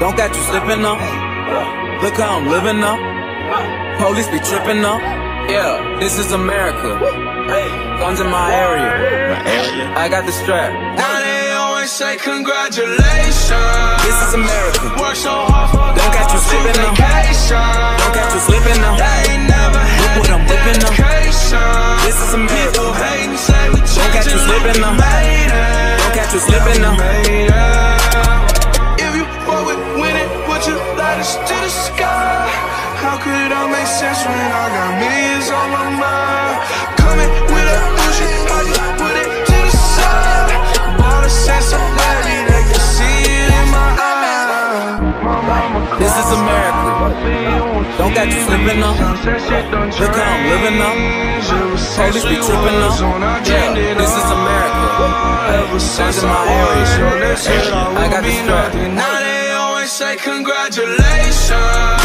Don't got you slipping up. Look how I'm living up. Police be tripping up. Yeah, this is America. Guns in my area. My area. I got the strap. Now they always say congratulations. This is America. Work so hard for Don't got you the slipping up. vacation. Don't got you slipping up. They ain't never had what I'm whipping up. This is America. People hating, say we Don't got you slipping up. we made it. Don't catch you slipping up. Sky. How could all make sense when I got millions on my mind? Coming with a I just put it to the side. All the sense of clarity, they can see it in my eyes. This is America. Don't got you slipping up. Look how I'm living up. Police be tripping up. Yeah, this is America. In my area. I got the strap. Say congratulations.